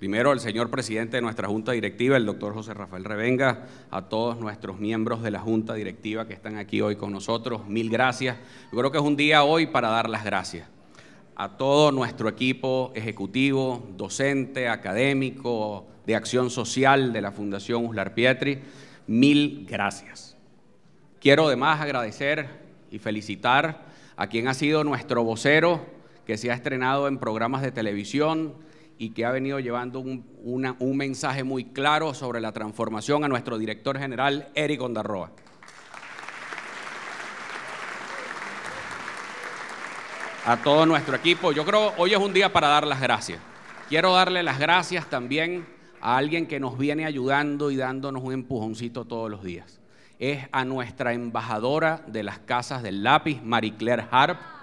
Primero, al señor presidente de nuestra Junta Directiva, el doctor José Rafael Revenga, a todos nuestros miembros de la Junta Directiva que están aquí hoy con nosotros, mil gracias. Yo creo que es un día hoy para dar las gracias a todo nuestro equipo ejecutivo, docente, académico, de acción social de la Fundación Uslar Pietri, mil gracias. Quiero además agradecer y felicitar a quien ha sido nuestro vocero, que se ha estrenado en programas de televisión, y que ha venido llevando un, mensaje muy claro sobre la transformación a nuestro director general, Eric Ondarroa. A todo nuestro equipo. Yo creo hoy es un día para dar las gracias. Quiero darle las gracias también a alguien que nos viene ayudando y dándonos un empujoncito todos los días. Es a nuestra embajadora de las casas del lápiz, Marie Claire Harp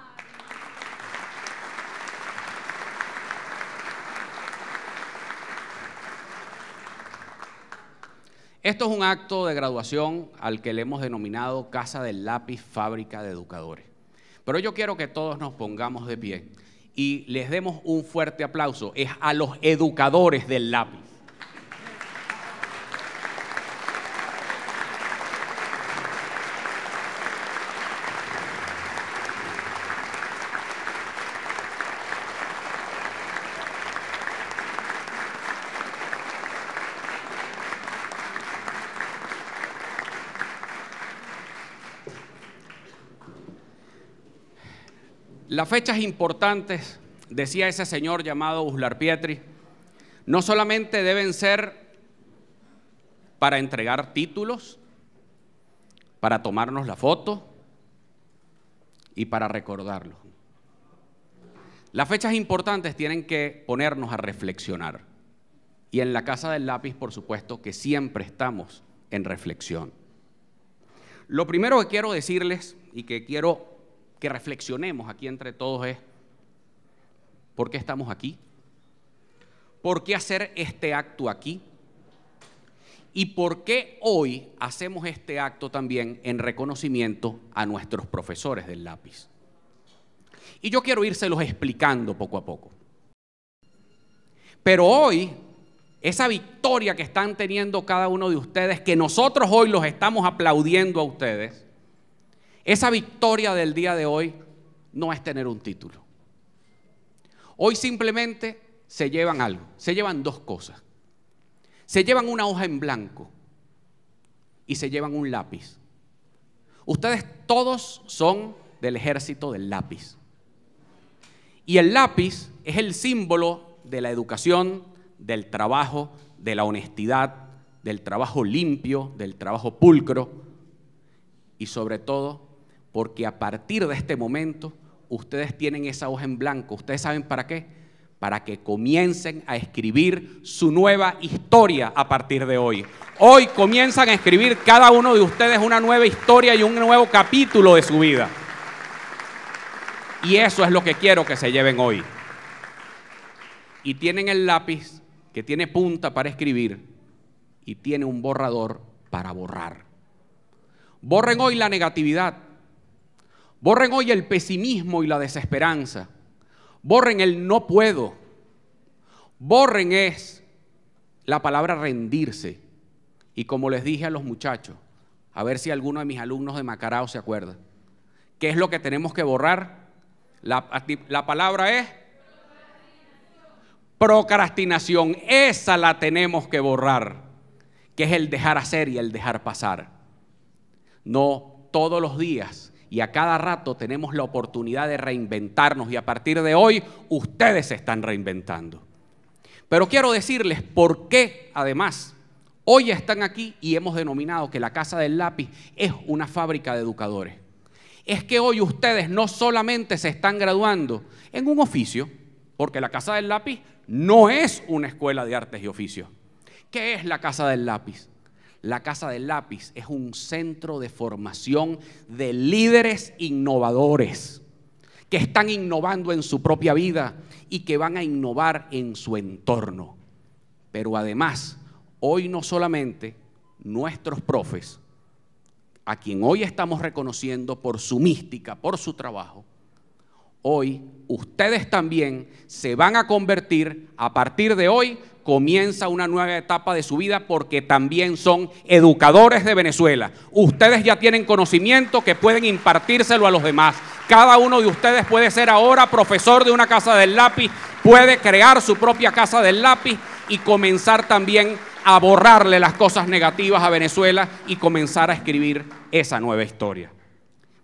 Esto es un acto de graduación al que le hemos denominado Casa del Lápiz Fábrica de Educadores. Pero yo quiero que todos nos pongamos de pie y les demos un fuerte aplauso. Es a los educadores del lápiz. Las fechas importantes, decía ese señor llamado Uslar Pietri, no solamente deben ser para entregar títulos, para tomarnos la foto y para recordarlo. Las fechas importantes tienen que ponernos a reflexionar. Y en la Casa del Lápiz, por supuesto, que siempre estamos en reflexión. Lo primero que quiero decirles y que quiero que reflexionemos aquí entre todos es, ¿por qué estamos aquí? ¿Por qué hacer este acto aquí? ¿Y por qué hoy hacemos este acto también en reconocimiento a nuestros profesores del lápiz? Y yo quiero írselos explicando poco a poco. Pero hoy, esa victoria que están teniendo cada uno de ustedes, que nosotros hoy los estamos aplaudiendo a ustedes, esa victoria del día de hoy no es tener un título. Hoy simplemente se llevan algo, se llevan dos cosas. Se llevan una hoja en blanco y se llevan un lápiz. Ustedes todos son del ejército del lápiz. Y el lápiz es el símbolo de la educación, del trabajo, de la honestidad, del trabajo limpio, del trabajo pulcro y sobre todo porque a partir de este momento ustedes tienen esa hoja en blanco. ¿Ustedes saben para qué? Para que comiencen a escribir su nueva historia a partir de hoy. Hoy comienzan a escribir cada uno de ustedes una nueva historia y un nuevo capítulo de su vida. Y eso es lo que quiero que se lleven hoy. Y tienen el lápiz que tiene punta para escribir y tiene un borrador para borrar. Borren hoy la negatividad. Borren hoy el pesimismo y la desesperanza. Borren el no puedo. Borren es la palabra rendirse. Y como les dije a los muchachos, a ver si alguno de mis alumnos de Macarao se acuerda. ¿Qué es lo que tenemos que borrar? La, la palabra es procrastinación. Esa la tenemos que borrar, que es el dejar hacer y el dejar pasar. No todos los días y a cada rato tenemos la oportunidad de reinventarnos y a partir de hoy ustedes se están reinventando. Pero quiero decirles por qué además hoy están aquí y hemos denominado que la Casa del Lápiz es una fábrica de educadores. Es que hoy ustedes no solamente se están graduando en un oficio, porque la Casa del Lápiz no es una escuela de artes y oficios. ¿Qué es la Casa del Lápiz? La Casa del Lápiz es un centro de formación de líderes innovadores que están innovando en su propia vida y que van a innovar en su entorno. Pero además, hoy no solamente nuestros profes, a quien hoy estamos reconociendo por su mística, por su trabajo, hoy ustedes también se van a convertir a partir de hoy comienza una nueva etapa de su vida porque también son educadores de Venezuela. Ustedes ya tienen conocimiento que pueden impartírselo a los demás. Cada uno de ustedes puede ser ahora profesor de una casa del lápiz, puede crear su propia casa del lápiz y comenzar también a borrarle las cosas negativas a Venezuela y comenzar a escribir esa nueva historia.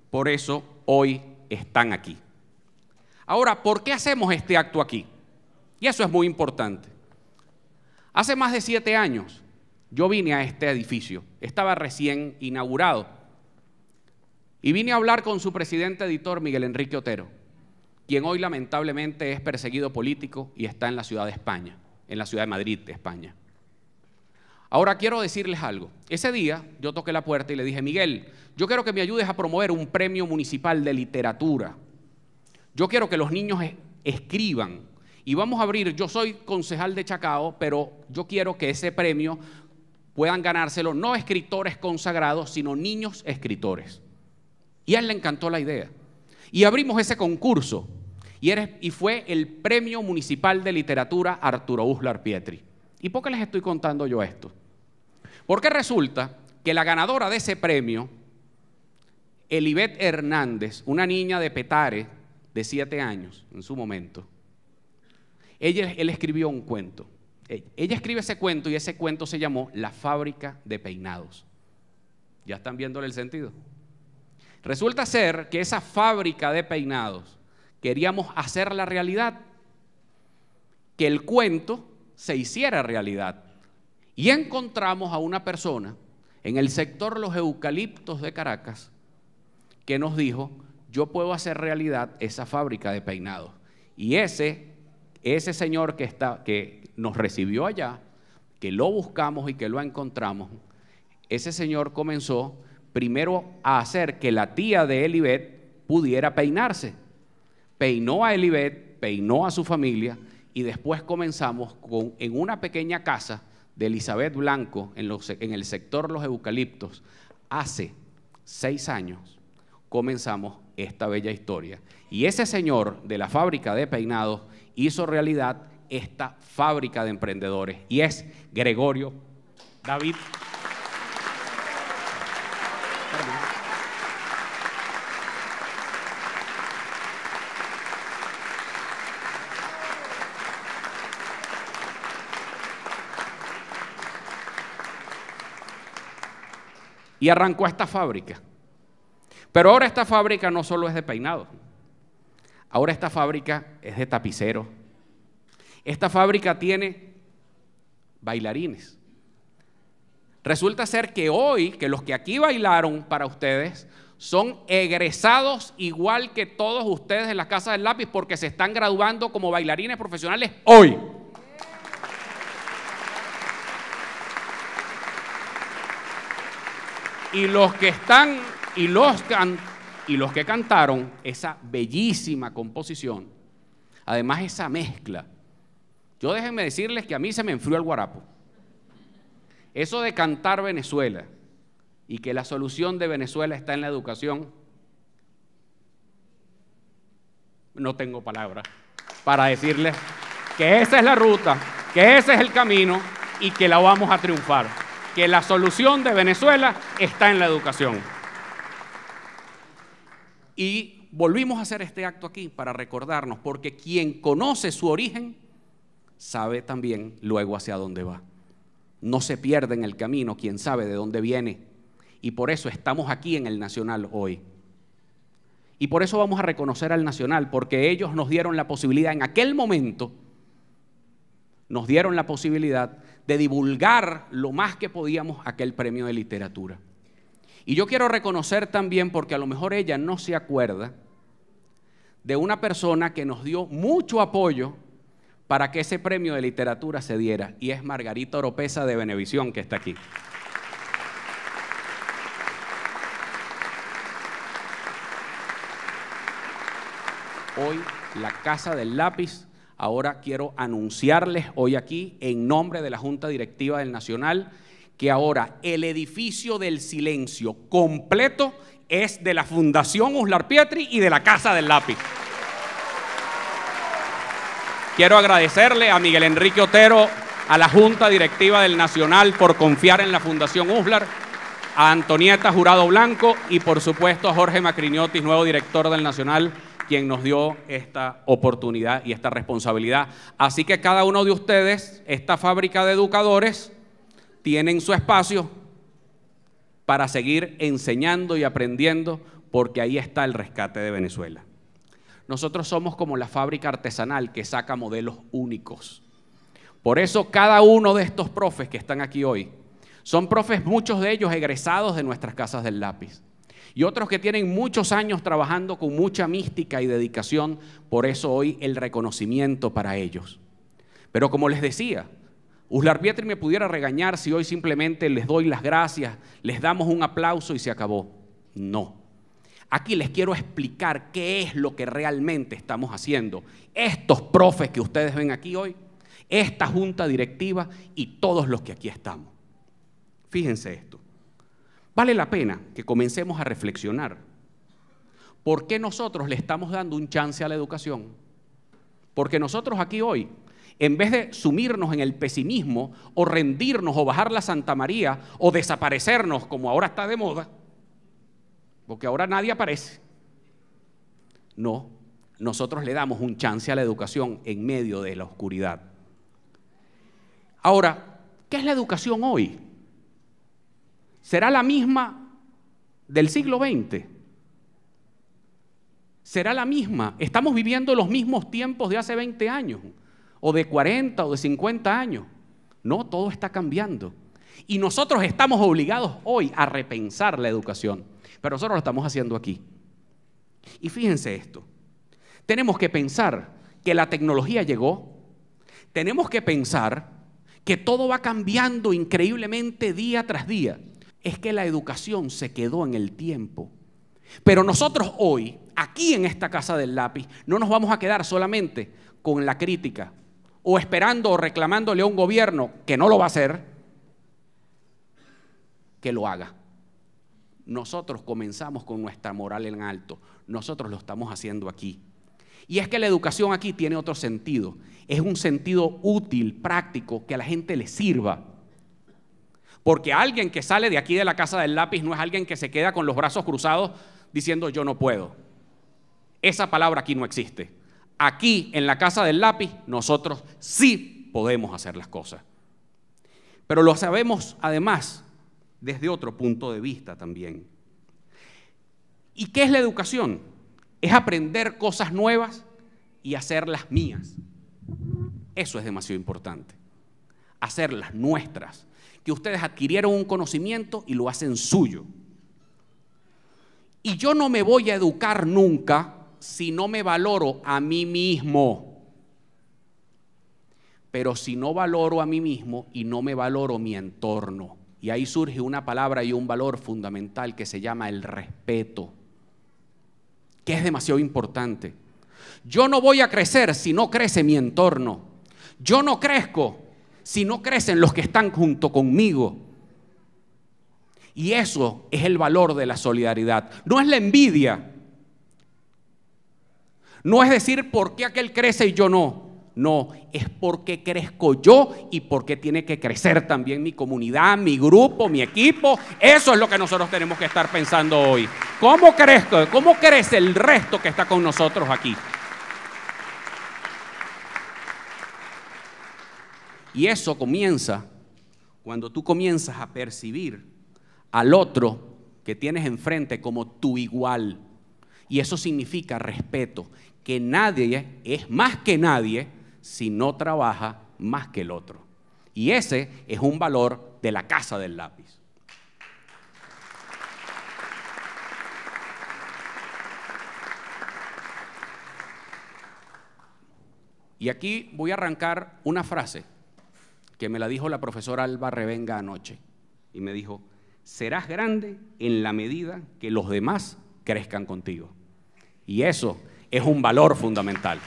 Por eso hoy están aquí. Ahora, ¿por qué hacemos este acto aquí? Y eso es muy importante. Hace más de siete años yo vine a este edificio, estaba recién inaugurado, y vine a hablar con su presidente editor Miguel Enrique Otero, quien hoy lamentablemente es perseguido político y está en la ciudad de España, en la ciudad de Madrid, de España. Ahora quiero decirles algo. Ese día yo toqué la puerta y le dije, Miguel, yo quiero que me ayudes a promover un premio municipal de literatura. Yo quiero que los niños escriban y vamos a abrir, yo soy concejal de Chacao, pero yo quiero que ese premio puedan ganárselo no escritores consagrados, sino niños escritores. Y a él le encantó la idea. Y abrimos ese concurso. Y, y fue el Premio Municipal de Literatura Arturo Uslar Pietri. ¿Y por qué les estoy contando yo esto? Porque resulta que la ganadora de ese premio, Elibet Hernández, una niña de Petare de siete años en su momento, ella, él escribió un cuento. E, ella escribe ese cuento y ese cuento se llamó La fábrica de peinados. ¿Ya están viéndole el sentido? Resulta ser que esa fábrica de peinados queríamos hacer la realidad, que el cuento se hiciera realidad. Y encontramos a una persona en el sector Los Eucaliptos de Caracas que nos dijo, yo puedo hacer realidad esa fábrica de peinados. Y ese ese señor que, está, que nos recibió allá, que lo buscamos y que lo encontramos, ese señor comenzó primero a hacer que la tía de Elibet pudiera peinarse. Peinó a Elibet, peinó a su familia y después comenzamos con, en una pequeña casa de Elizabeth Blanco en, en el sector Los Eucaliptos. Hace seis años comenzamos esta bella historia. Y ese señor de la fábrica de peinados hizo realidad esta fábrica de emprendedores y es Gregorio David. Y arrancó esta fábrica. Pero ahora esta fábrica no solo es de peinados. Ahora esta fábrica es de tapicero. Esta fábrica tiene bailarines. Resulta ser que hoy, que los que aquí bailaron para ustedes, son egresados igual que todos ustedes en la Casa del Lápiz porque se están graduando como bailarines profesionales hoy. Y los que están, y los los que cantaron esa bellísima composición, además esa mezcla, yo déjenme decirles que a mí se me enfrió el guarapo. Eso de cantar Venezuela y que la solución de Venezuela está en la educación, no tengo palabras para decirles que esa es la ruta, que ese es el camino y que la vamos a triunfar, que la solución de Venezuela está en la educación. Y volvimos a hacer este acto aquí para recordarnos, porque quien conoce su origen sabe también luego hacia dónde va. No se pierde en el camino quien sabe de dónde viene. Y por eso estamos aquí en el Nacional hoy. Y por eso vamos a reconocer al Nacional, porque ellos nos dieron la posibilidad en aquel momento, nos dieron la posibilidad de divulgar lo más que podíamos aquel premio de literatura. Y yo quiero reconocer también, porque a lo mejor ella no se acuerda, de una persona que nos dio mucho apoyo para que ese premio de literatura se diera, y es Margarita Oropesa de Benevisión, que está aquí. Hoy la Casa del Lápiz, ahora quiero anunciarles hoy aquí, en nombre de la Junta Directiva del Nacional, que ahora el edificio del silencio completo es de la Fundación Uslar Pietri y de la Casa del Lápiz. Quiero agradecerle a Miguel Enrique Otero, a la Junta Directiva del Nacional por confiar en la Fundación USLAR, a Antonieta Jurado Blanco y por supuesto a Jorge Macriniotis, nuevo director del Nacional, quien nos dio esta oportunidad y esta responsabilidad. Así que cada uno de ustedes, esta fábrica de educadores, tienen su espacio para seguir enseñando y aprendiendo, porque ahí está el rescate de Venezuela. Nosotros somos como la fábrica artesanal que saca modelos únicos. Por eso cada uno de estos profes que están aquí hoy son profes, muchos de ellos egresados de nuestras casas del lápiz. Y otros que tienen muchos años trabajando con mucha mística y dedicación, por eso hoy el reconocimiento para ellos. Pero como les decía, Uslar Pietri me pudiera regañar si hoy simplemente les doy las gracias, les damos un aplauso y se acabó. No. Aquí les quiero explicar qué es lo que realmente estamos haciendo. Estos profes que ustedes ven aquí hoy, esta junta directiva y todos los que aquí estamos. Fíjense esto. Vale la pena que comencemos a reflexionar. ¿Por qué nosotros le estamos dando un chance a la educación? Porque nosotros aquí hoy, en vez de sumirnos en el pesimismo o rendirnos o bajar la Santa María o desaparecernos como ahora está de moda, porque ahora nadie aparece. No, nosotros le damos un chance a la educación en medio de la oscuridad. Ahora, ¿qué es la educación hoy? ¿Será la misma del siglo XX? ¿Será la misma? ¿Estamos viviendo los mismos tiempos de hace 20 años? ¿O de 40 o de 50 años? No, todo está cambiando. Y nosotros estamos obligados hoy a repensar la educación. Pero nosotros lo estamos haciendo aquí. Y fíjense esto. Tenemos que pensar que la tecnología llegó. Tenemos que pensar que todo va cambiando increíblemente día tras día. Es que la educación se quedó en el tiempo. Pero nosotros hoy, aquí en esta casa del lápiz, no nos vamos a quedar solamente con la crítica o esperando o reclamándole a un gobierno que no lo va a hacer, que lo haga nosotros comenzamos con nuestra moral en alto. Nosotros lo estamos haciendo aquí. Y es que la educación aquí tiene otro sentido. Es un sentido útil, práctico, que a la gente le sirva. Porque alguien que sale de aquí de la casa del lápiz no es alguien que se queda con los brazos cruzados diciendo yo no puedo. Esa palabra aquí no existe. Aquí en la casa del lápiz nosotros sí podemos hacer las cosas. Pero lo sabemos además desde otro punto de vista también. ¿Y qué es la educación? Es aprender cosas nuevas y hacerlas mías. Eso es demasiado importante. Hacerlas nuestras. Que ustedes adquirieron un conocimiento y lo hacen suyo. Y yo no me voy a educar nunca si no me valoro a mí mismo. Pero si no valoro a mí mismo y no me valoro mi entorno. Y ahí surge una palabra y un valor fundamental que se llama el respeto, que es demasiado importante. Yo no voy a crecer si no crece mi entorno. Yo no crezco si no crecen los que están junto conmigo. Y eso es el valor de la solidaridad. No es la envidia. No es decir por qué aquel crece y yo no. No, es porque crezco yo y porque tiene que crecer también mi comunidad, mi grupo, mi equipo. Eso es lo que nosotros tenemos que estar pensando hoy. ¿Cómo crezco? ¿Cómo crece el resto que está con nosotros aquí? Y eso comienza cuando tú comienzas a percibir al otro que tienes enfrente como tu igual. Y eso significa respeto, que nadie es más que nadie si no trabaja más que el otro. Y ese es un valor de la casa del lápiz. Y aquí voy a arrancar una frase que me la dijo la profesora Alba Revenga anoche. Y me dijo, serás grande en la medida que los demás crezcan contigo. Y eso es un valor fundamental.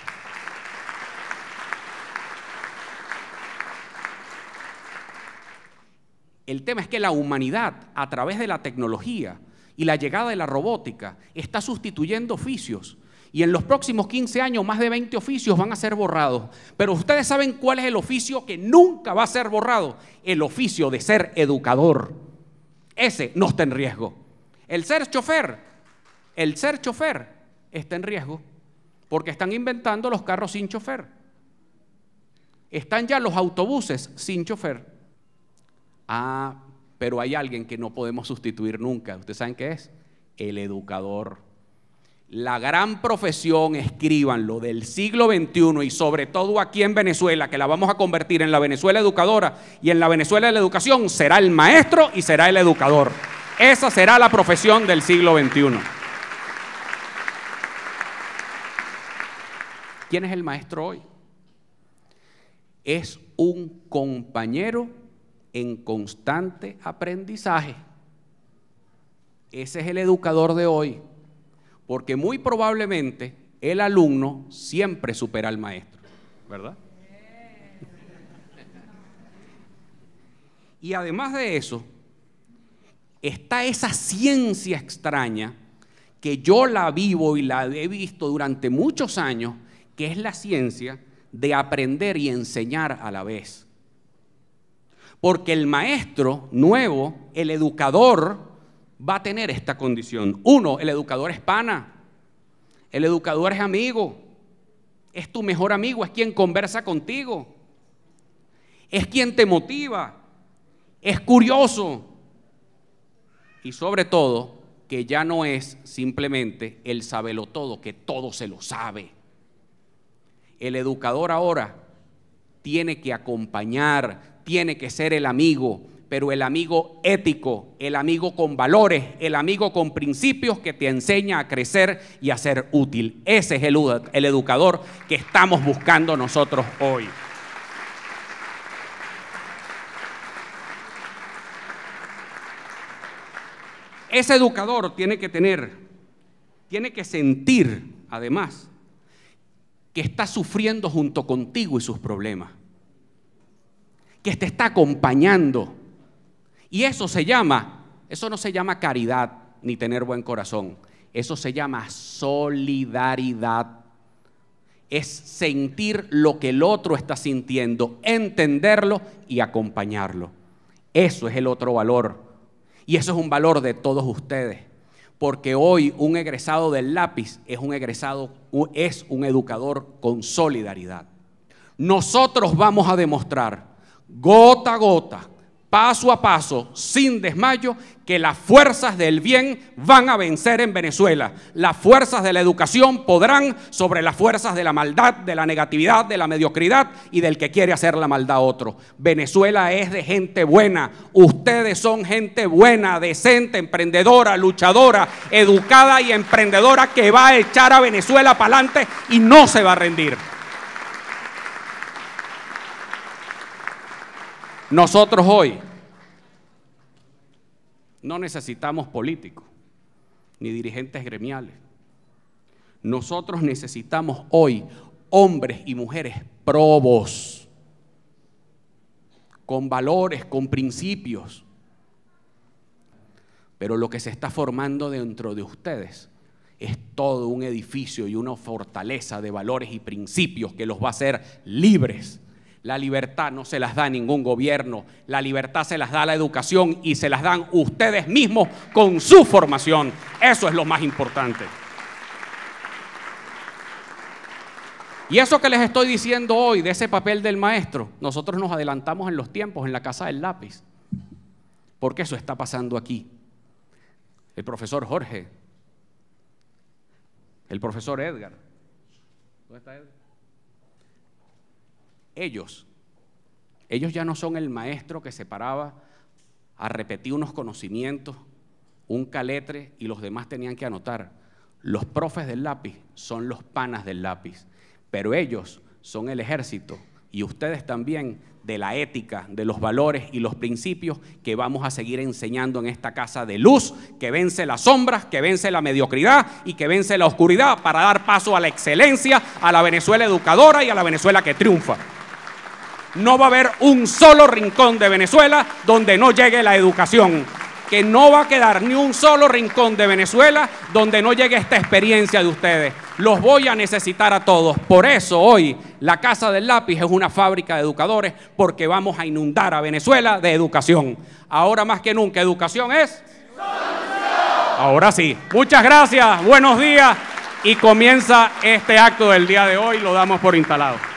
El tema es que la humanidad, a través de la tecnología y la llegada de la robótica, está sustituyendo oficios. Y en los próximos 15 años más de 20 oficios van a ser borrados. Pero ustedes saben cuál es el oficio que nunca va a ser borrado. El oficio de ser educador. Ese no está en riesgo. El ser chofer, el ser chofer está en riesgo porque están inventando los carros sin chofer. Están ya los autobuses sin chofer. Ah, pero hay alguien que no podemos sustituir nunca. ¿Ustedes saben qué es? El educador. La gran profesión, escríbanlo, del siglo XXI y sobre todo aquí en Venezuela, que la vamos a convertir en la Venezuela educadora y en la Venezuela de la educación, será el maestro y será el educador. Esa será la profesión del siglo XXI. ¿Quién es el maestro hoy? Es un compañero en constante aprendizaje. Ese es el educador de hoy, porque muy probablemente el alumno siempre supera al maestro, ¿verdad? Y además de eso, está esa ciencia extraña que yo la vivo y la he visto durante muchos años, que es la ciencia de aprender y enseñar a la vez. Porque el maestro nuevo, el educador, va a tener esta condición. Uno, el educador es pana, el educador es amigo, es tu mejor amigo, es quien conversa contigo, es quien te motiva, es curioso y sobre todo que ya no es simplemente el sabelo todo, que todo se lo sabe. El educador ahora tiene que acompañar, tiene que ser el amigo, pero el amigo ético, el amigo con valores, el amigo con principios que te enseña a crecer y a ser útil. Ese es el, educador que estamos buscando nosotros hoy. Ese educador tiene que tener, tiene que sentir, además, que está sufriendo junto contigo y sus problemas, que te está acompañando. Y eso se llama, eso no se llama caridad ni tener buen corazón, eso se llama solidaridad. Es sentir lo que el otro está sintiendo, entenderlo y acompañarlo. Eso es el otro valor. Y eso es un valor de todos ustedes porque hoy un egresado del lápiz es un egresado, es un educador con solidaridad. Nosotros vamos a demostrar gota a gota paso a paso, sin desmayo, que las fuerzas del bien van a vencer en Venezuela. Las fuerzas de la educación podrán sobre las fuerzas de la maldad, de la negatividad, de la mediocridad y del que quiere hacer la maldad a otro. Venezuela es de gente buena. Ustedes son gente buena, decente, emprendedora, luchadora, educada y emprendedora que va a echar a Venezuela para adelante y no se va a rendir. Nosotros hoy no necesitamos políticos ni dirigentes gremiales. Nosotros necesitamos hoy hombres y mujeres probos, con valores, con principios. Pero lo que se está formando dentro de ustedes es todo un edificio y una fortaleza de valores y principios que los va a hacer libres la libertad no se las da ningún gobierno, la libertad se las da la educación y se las dan ustedes mismos con su formación. Eso es lo más importante. Y eso que les estoy diciendo hoy de ese papel del maestro, nosotros nos adelantamos en los tiempos en la casa del lápiz, porque eso está pasando aquí. El profesor Jorge, el profesor Edgar, ¿dónde está Edgar? Ellos. Ellos ya no son el maestro que se paraba a repetir unos conocimientos, un caletre y los demás tenían que anotar. Los profes del lápiz son los panas del lápiz, pero ellos son el ejército y ustedes también de la ética, de los valores y los principios que vamos a seguir enseñando en esta casa de luz, que vence las sombras, que vence la mediocridad y que vence la oscuridad para dar paso a la excelencia, a la Venezuela educadora y a la Venezuela que triunfa no va a haber un solo rincón de Venezuela donde no llegue la educación. Que no va a quedar ni un solo rincón de Venezuela donde no llegue esta experiencia de ustedes. Los voy a necesitar a todos. Por eso hoy la Casa del Lápiz es una fábrica de educadores porque vamos a inundar a Venezuela de educación. Ahora más que nunca, educación es... Ahora sí. Muchas gracias, buenos días y comienza este acto del día de hoy. Lo damos por instalado.